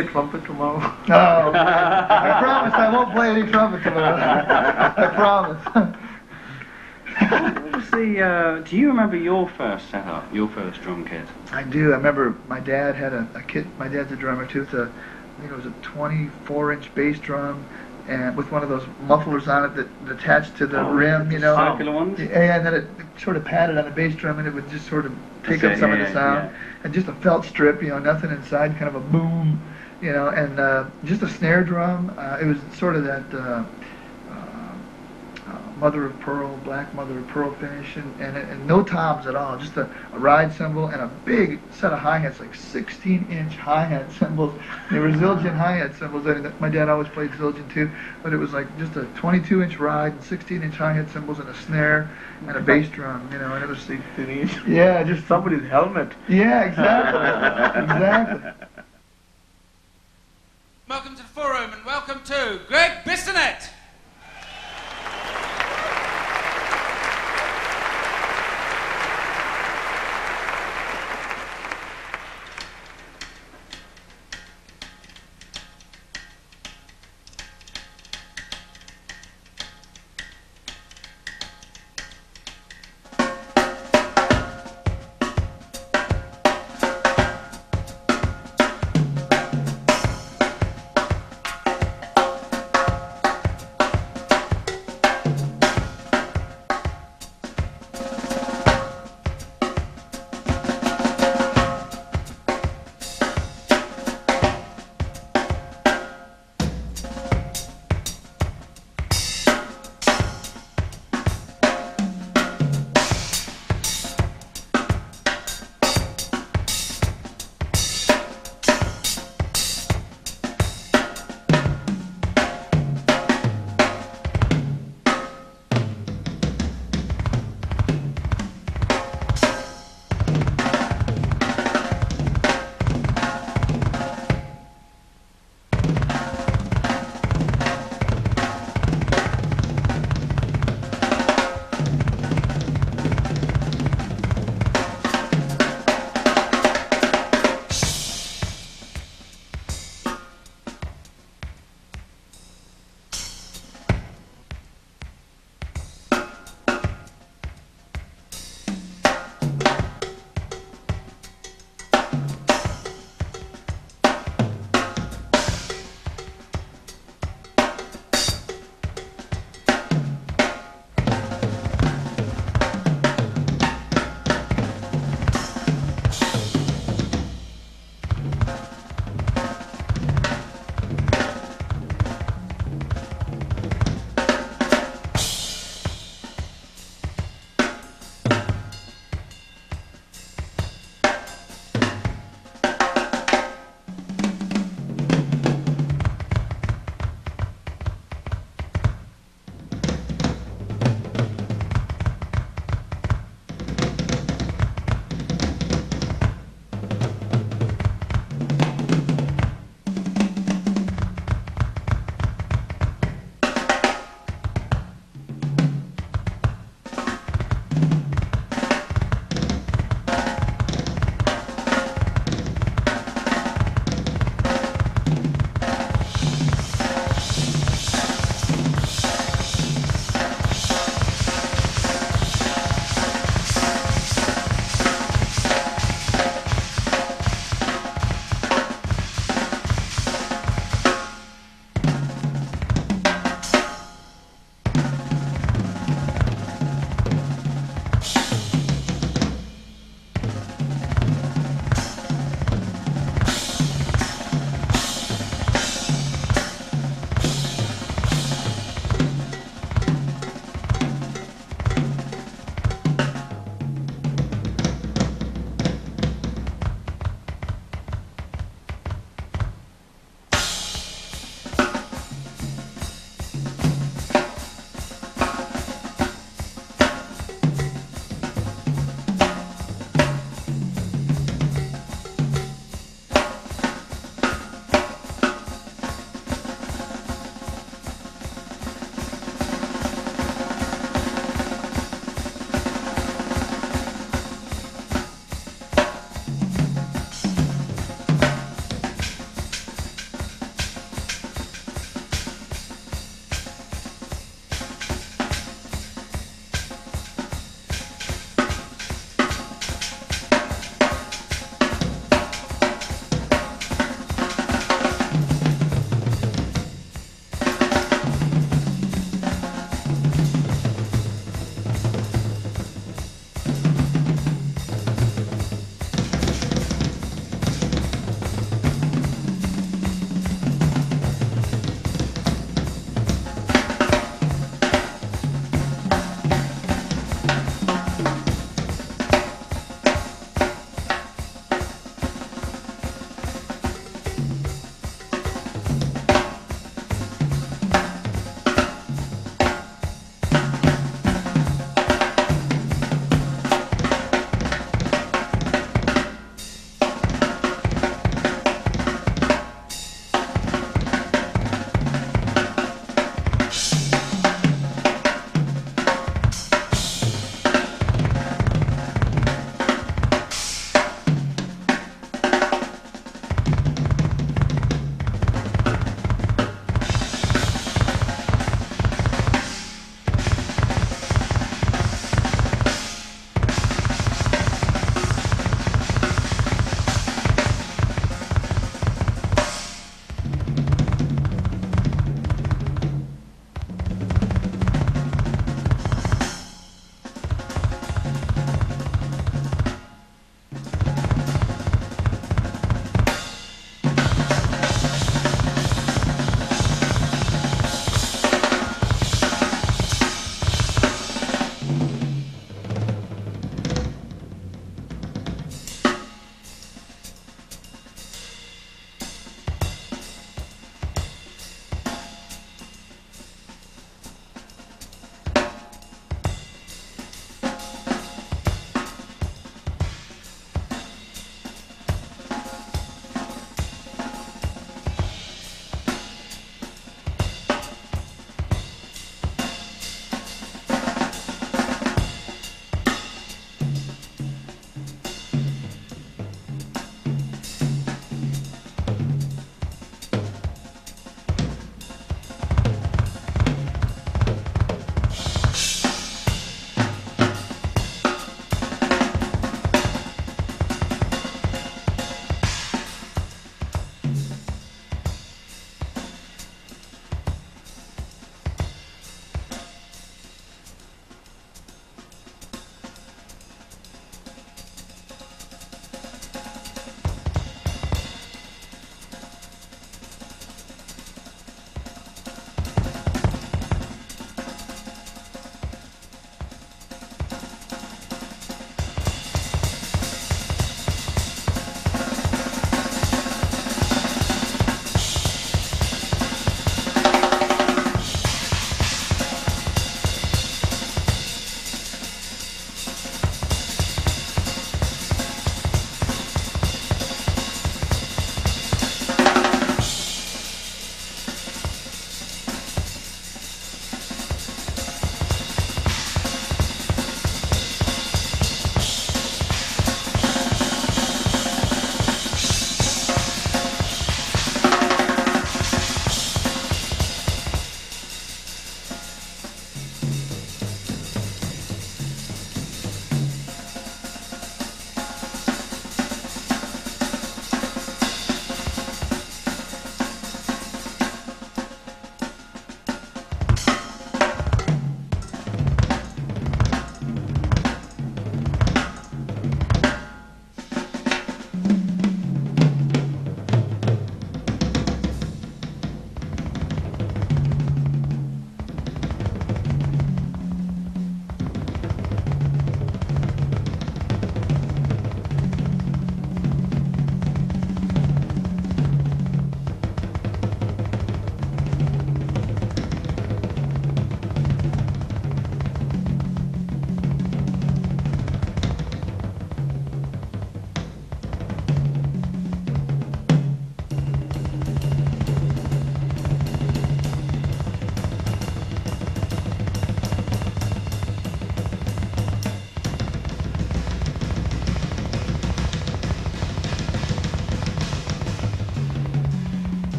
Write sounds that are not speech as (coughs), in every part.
You can play trumpet tomorrow. (laughs) No, I promise I won't play any trumpet tomorrow. I promise. What was the? Uh, do you remember your first setup, your first drum kit? I do. I remember my dad had a, a kit. My dad's a drummer too. It's a, I think it was a 24 inch bass drum, and with one of those mufflers on it that, that attached to the Oh, rim, you know. circular ones? Yeah, and then it, it sort of padded on the bass drum, and it would just sort of take That's up it, some yeah, of the yeah, sound, and just a felt strip, you know, nothing inside, kind of a boom, you know, and uh, just a snare drum. Uh, it was sort of that. Uh, uh, mother of pearl, black mother of pearl finish, and, and, and no toms at all. Just a, a ride cymbal and a big set of hi hats, like 16 inch hi hat cymbals. They were Zildjian hi hat cymbals. My dad always played Zildjian too, but it was like just a 22 inch ride, and 16 inch hi hat cymbals, and a snare and a bass drum. You know, and it was 16 inch. yeah, just Somebody's helmet. yeah, exactly, (laughs) exactly. Welcome to the forum and welcome to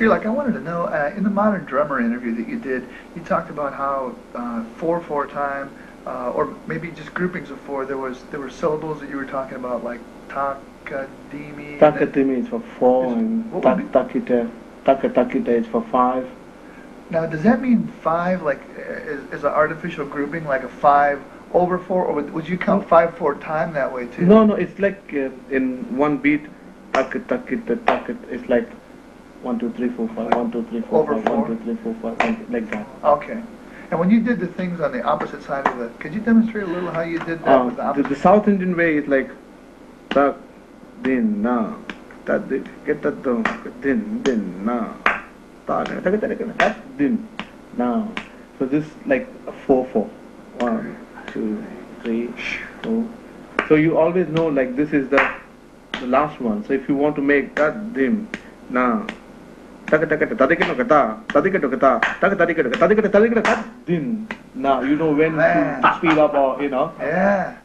Trilok, I wanted to know, uh, in the Modern Drummer interview that you did, you talked about how uh, four four time, uh, or maybe just groupings of four. There was there were syllables that you were talking about, like takadimi. Takatimi is for four Is- and tak takita takatakita is for five. Now, does that mean five, like, uh, is, is an artificial grouping, like a five over four, or would, would you count five four time that way too? No, no, it's like uh, in one beat, takatakita takat. It's like one two three four five, one two three four Over five, four? one two three four five, one, like that. Okay. And when you did the things on the opposite side of the, could you demonstrate a little how you did that with the um, the, opposite? the South Indian way is like tak din na tak di- kita tu din din na tak tak tak tak tak din na. So this like a four four. One, two, three, four. So you always know like this is the the last one. So if you want to make that dim na taka taka tadike no kata tadike no kata taka tadike no tadike tadike no kat din na you know when to speed up or you know Yeah.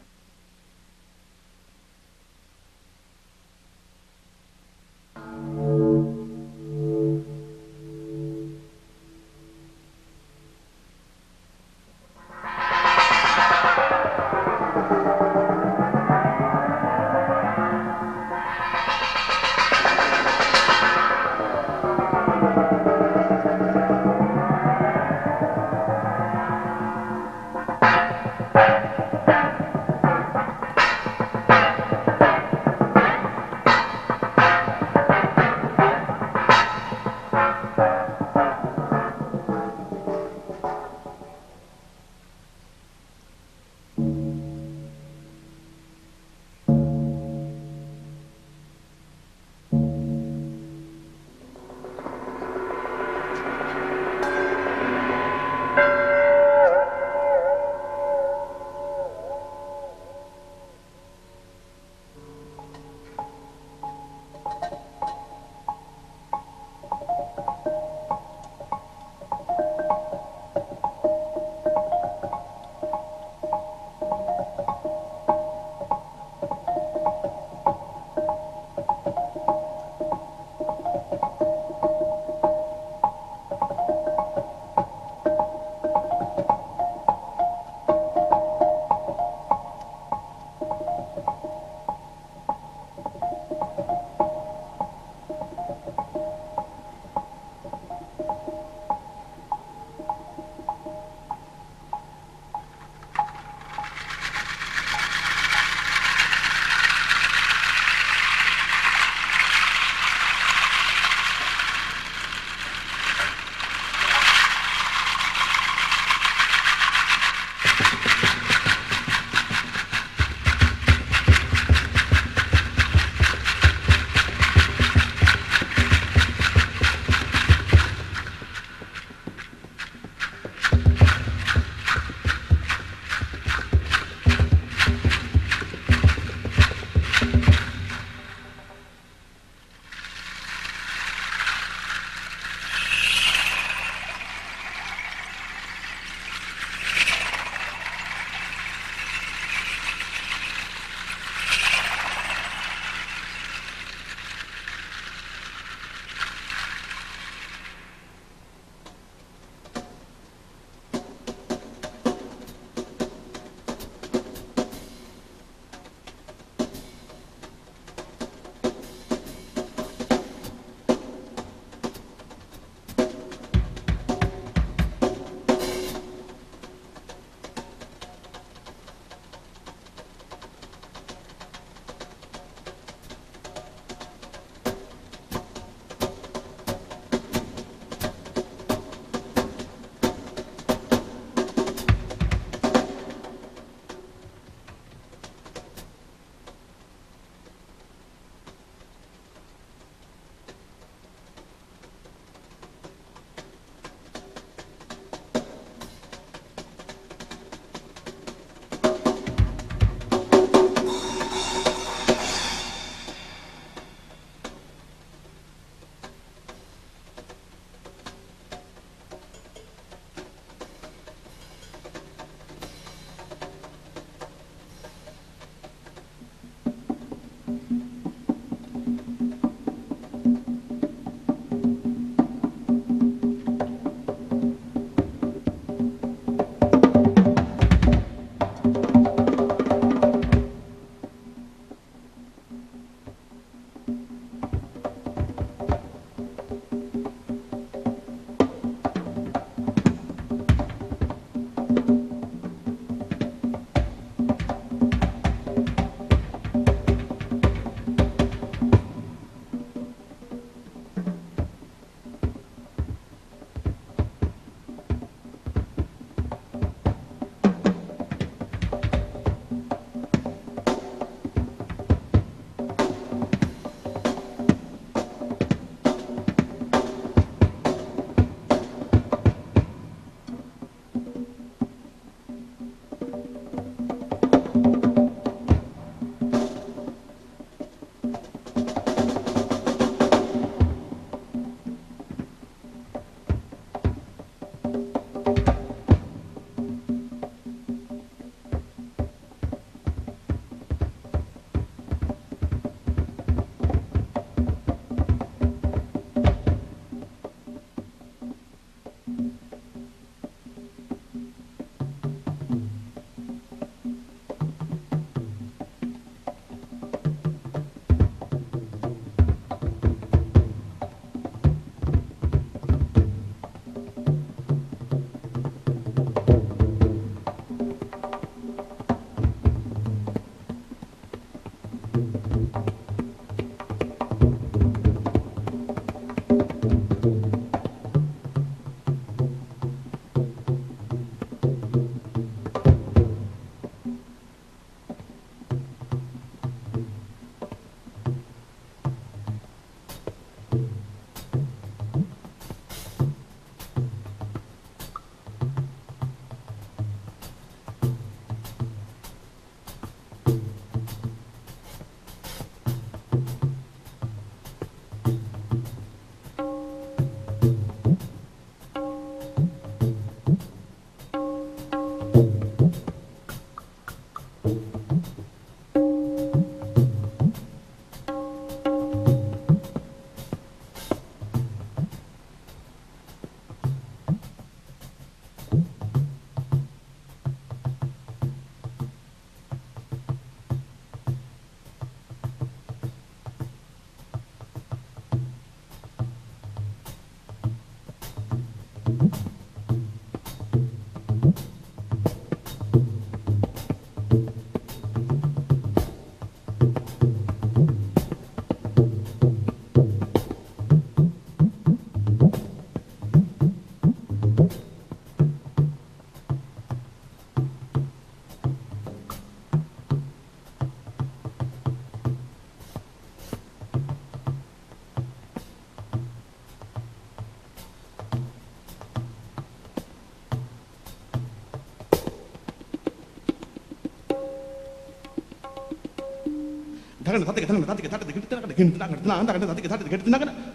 ගෙටනකට තත්ති ගෙටනකට තත්ති ගෙටනකට ගෙටනකට නාන්දකට තත්ති ගෙටනකට ගෙටනකට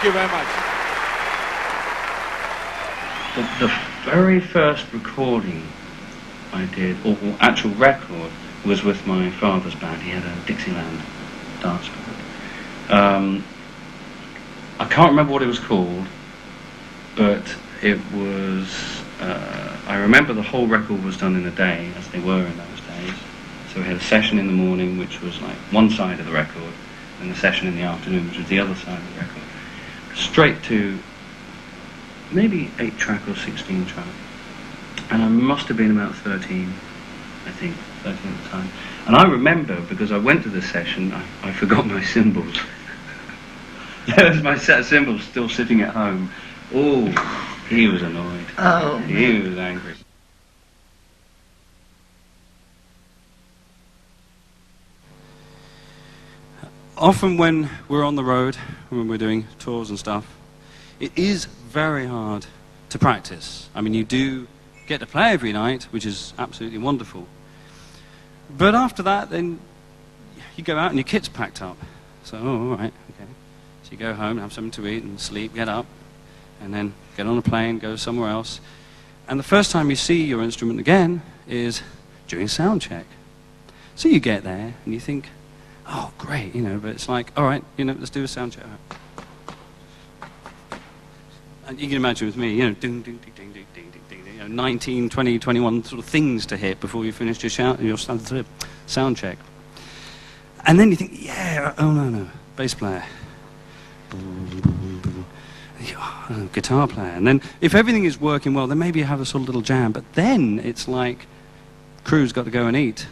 Thank you very much. The, the very first recording I did, or, actual record, was with my father's band. He had a Dixieland dance band. Um, I can't remember what it was called, but it was. Uh, I remember the whole record was done in a day, as they were in those days. So we had a session in the morning, which was like one side of the record, and a session in the afternoon, which was the other side of. Straight to maybe 8 track or 16 track. And I must have been about 13, I think, 13 at the time. And I remember, because I went to the session, I, I forgot my cymbals. (laughs) There's my set of cymbals still sitting at home. Oh, he was annoyed. Oh, He was angry. Often when we're on the road, when we're doing tours and stuff, it is very hard to practice. I mean, you do get to play every night, which is absolutely wonderful. But after that, then you go out and your kit's packed up. So, oh, all right, okay. So you go home, have something to eat and sleep, get up, and then get on a plane, go somewhere else. And the first time you see your instrument again is during sound check. So you get there and you think, oh, great, you know, but it's like, all right, you know, let's do a sound check. And you can imagine with me, you know, ding, ding, ding, ding, ding, ding, ding, ding, you know, 19, 20, 21 sort of things to hit before you finish your, shout, your sound, sound check. And then you think, yeah, oh no, no, bass player. Guitar player. And then if everything is working well, then maybe you have a sort of little jam. But then it's like crew's got to go and eat.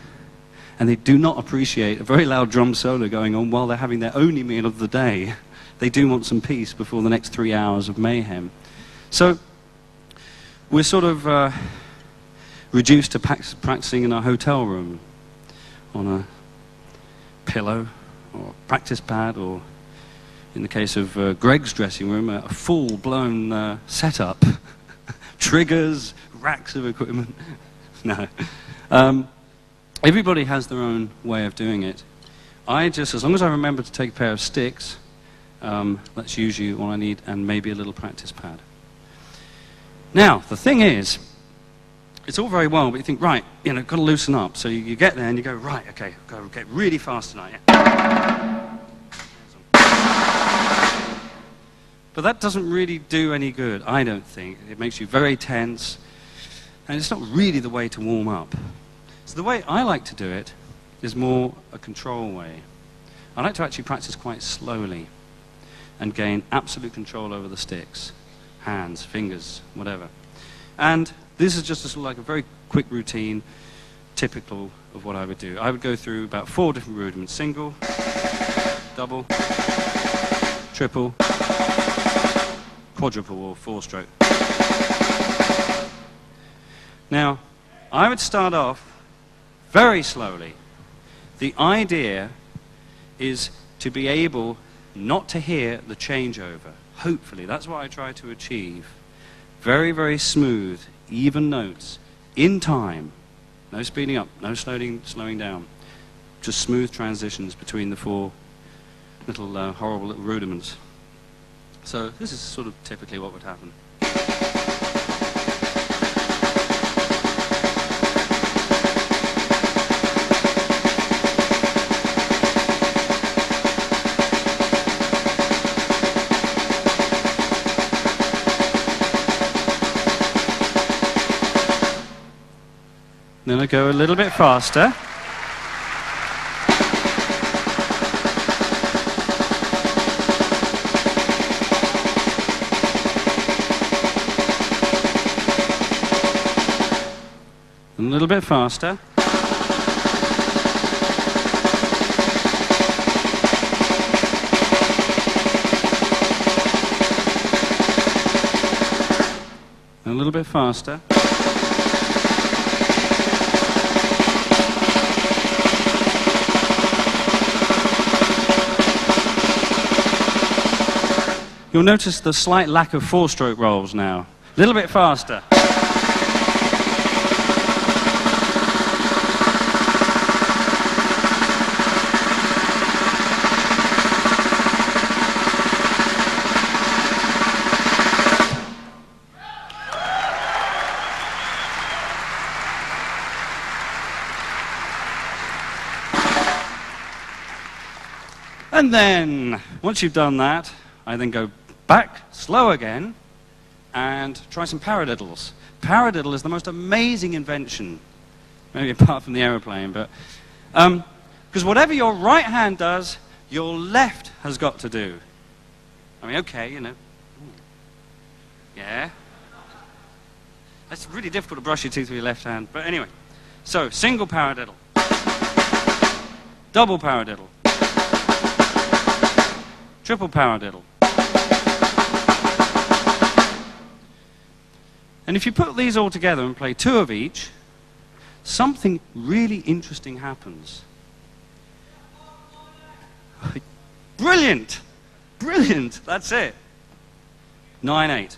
And they do not appreciate a very loud drum solo going on while they're having their only meal of the day. (laughs) They do want some peace before the next three hours of mayhem. So we're sort of uh, reduced to practicing in our hotel room on a pillow or practice pad or in the case of uh, Gregg's dressing room, a, a full-blown uh, setup, (laughs) triggers, racks of equipment. (laughs) no. Um, everybody has their own way of doing it. I just, as long as I remember to take a pair of sticks, um, that's usually all I need, and maybe a little practice pad. Now, the thing is, it's all very well, but you think, right, you know, got to loosen up. So you, you get there and you go, right, okay, go get really fast tonight. Yeah. But that doesn't really do any good, I don't think. It makes you very tense, and it's not really the way to warm up. So the way I like to do it is more a control way. I like to actually practice quite slowly and gain absolute control over the sticks, hands, fingers, whatever. And this is just a sort of like a very quick routine, typical of what I would do. I would go through about four different rudiments single, double, triple, quadruple or four stroke. Now, I would start off very slowly. The idea is to be able not to hear the changeover. Hopefully, that's what I try to achieve. Very, very smooth, even notes, in time. No speeding up, no slowing, slowing down. Just smooth transitions between the four little uh, horrible little rudiments. So this is sort of typically what would happen. Then I go a little bit faster. A little bit faster. A little bit faster. You'll notice the slight lack of four-stroke rolls now. A little bit faster. And then, once you've done that, I then go slow again, and try some paradiddles. Paradiddle is the most amazing invention, maybe (laughs) apart from the aeroplane, but um, because whatever your right hand does, your left has got to do. I mean, okay, you know. Yeah. It's really difficult to brush your teeth with your left hand, but anyway. So, single paradiddle, double paradiddle, triple paradiddle. And if you put these all together and play two of each, something really interesting happens. (laughs) Brilliant! Brilliant! That's it. 9 8.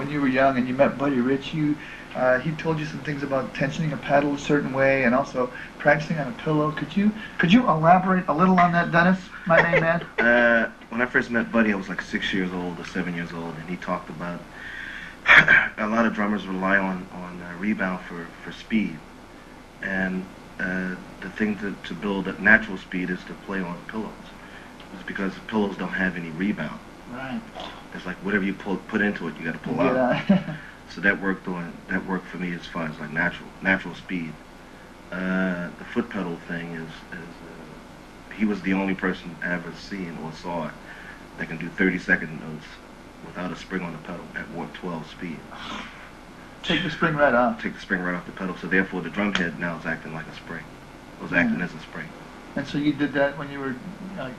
When you were young and you met Buddy Rich. You, uh, he told you some things about tensioning a paddle a certain way and also practicing on a pillow. Could you could you elaborate a little on that, Dennis, my main man? (laughs) Uh, when I first met Buddy, I was like six years old or seven years old, and he talked about (coughs) a lot of drummers rely on on uh, rebound for for speed, and uh, the thing to, to build natural speed is to play on pillows. It's because pillows don't have any rebound. It's like whatever you pull, put into it, you got to pull out. out. (laughs) So that worked on that worked for me as far as like natural natural speed. Uh, the foot pedal thing is is uh, he was the only person I ever seen or saw it that can do 30 second notes without a spring on the pedal at what 12 speed. (sighs) Take the spring right off. Take the spring right off the pedal. So therefore the drum head now is acting like a spring. It was acting as a spring. And so you did that when you were like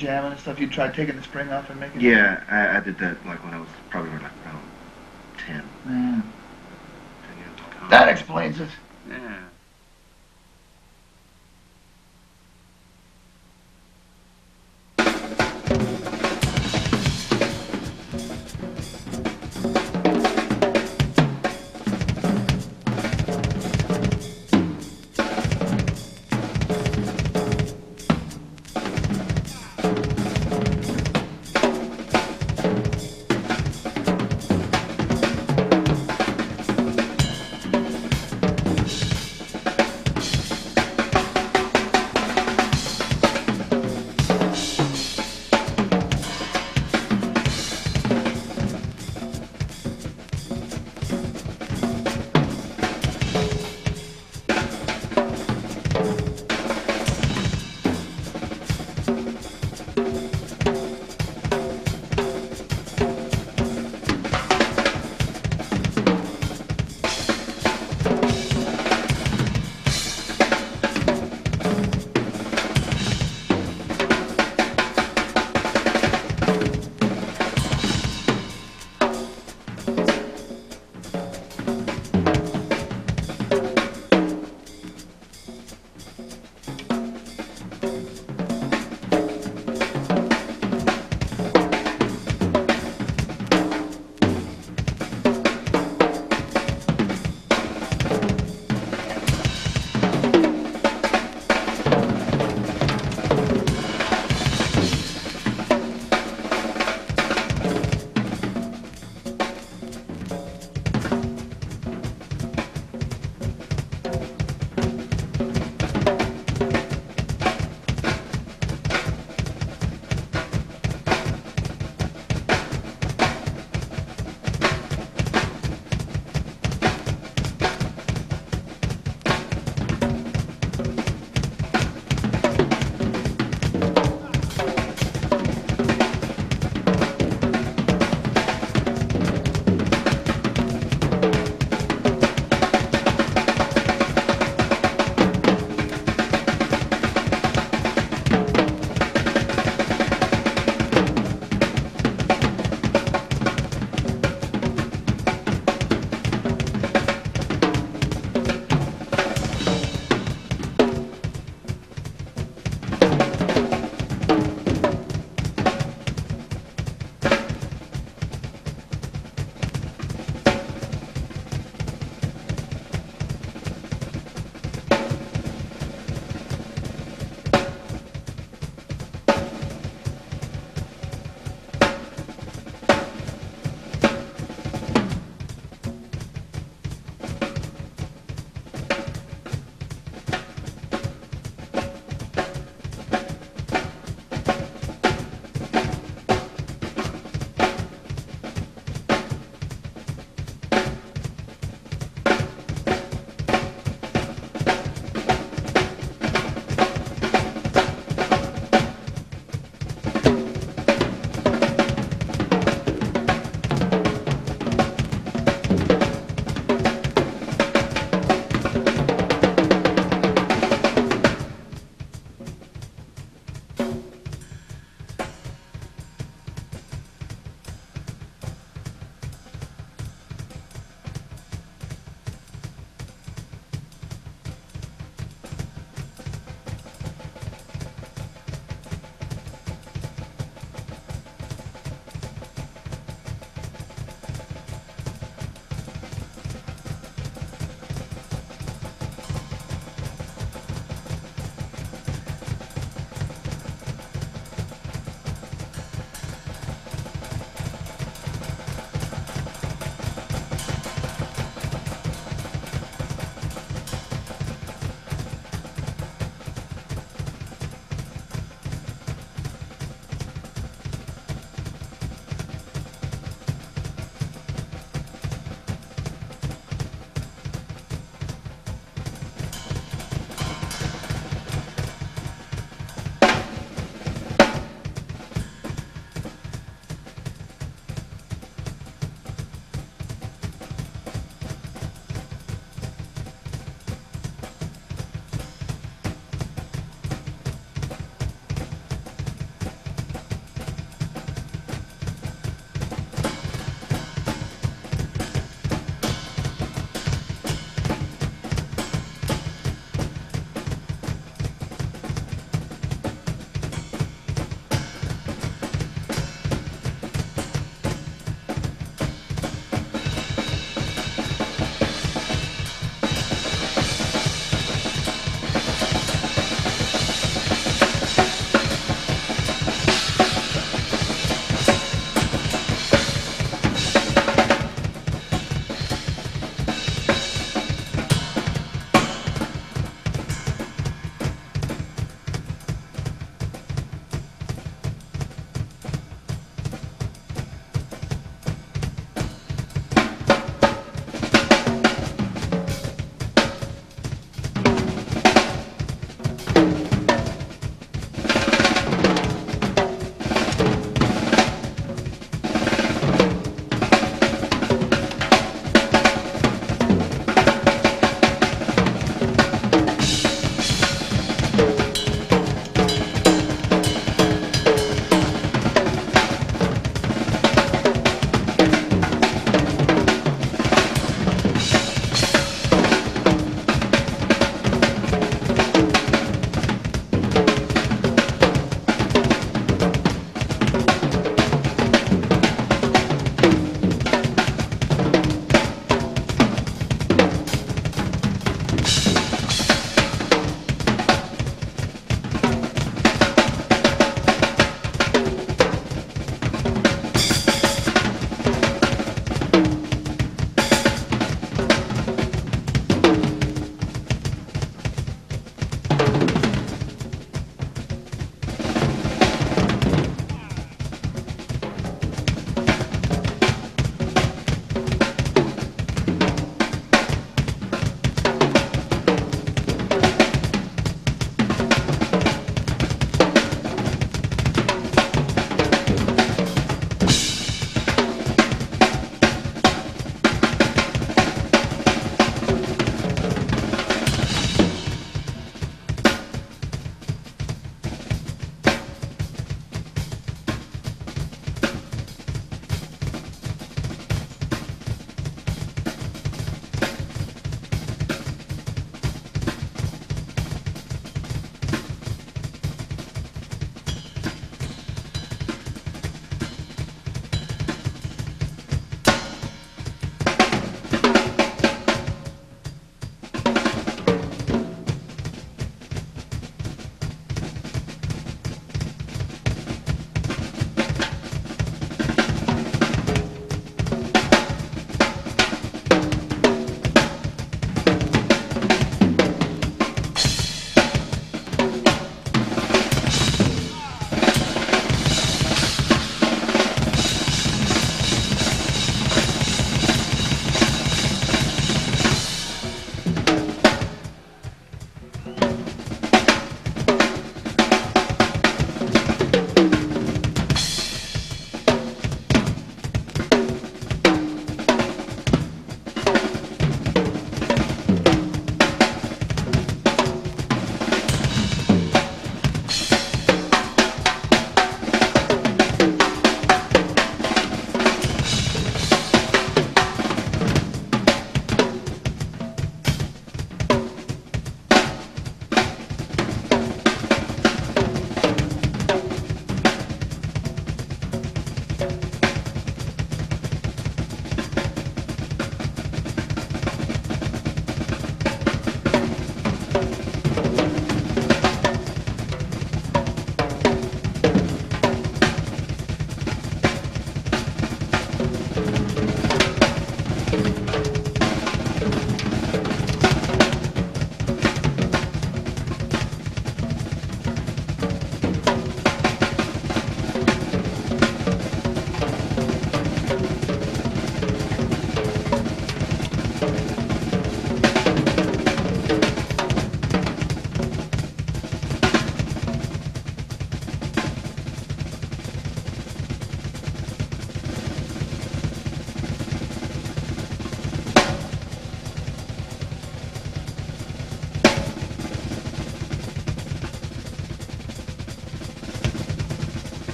jamming and stuff. You tried taking the spring off and making. Yeah, I, I did that like when I was probably like around 10, 10 Man, years old. that explains it.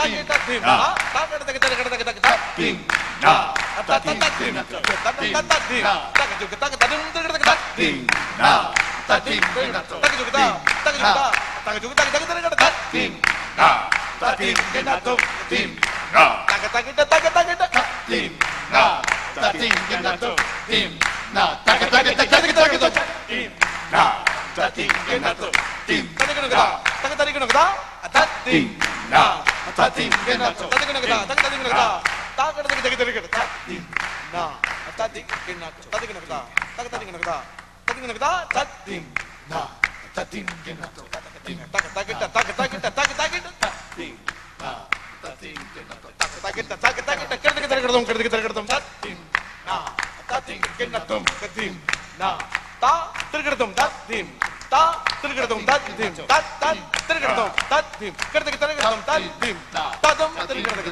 tim tim tim tim tatim kena to tatim kena kata tatim kena kata tak kena tatim kena kata tatim na tatim kena to tatim kena kata tak tatim kena kata tatim kena kata tatim na tatim kena to tatim tak tak kita tak tak kita tak tak kita tatim na tatim kena to tak tak kita tak tak kita kerja kita kerja dong kerja kita kerja dong tatim na tatim kena to tatim na ta tergertum tatim ta திருக்கிறதும் தத்தியும் தத்தன் திருக்கிறதும் தத்தியும் கிடத்துக்கு திருக்கிறதும் தத்தியும்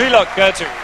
Trilok Gurtu.